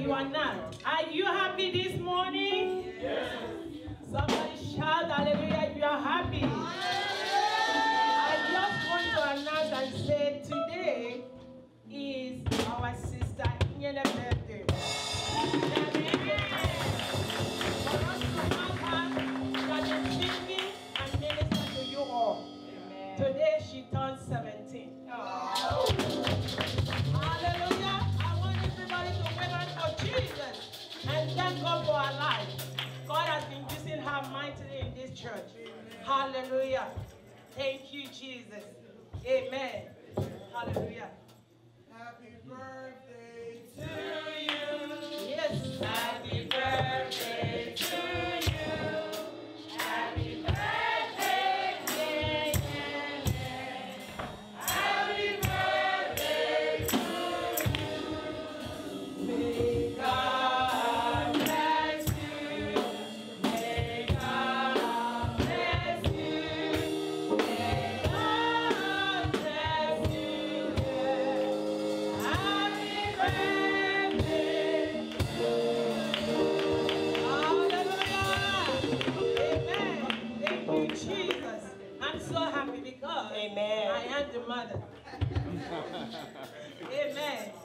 you are not. Are you happy this morning? Yes. Somebody shout hallelujah if you are happy. I just want to announce and say today is our sister Inyele birthday. For us to have her, thank God for her life. God has been using her mightily in this church. Hallelujah. Thank you, Jesus. Amen. Hallelujah. Happy because Amen. I am the mother. Amen.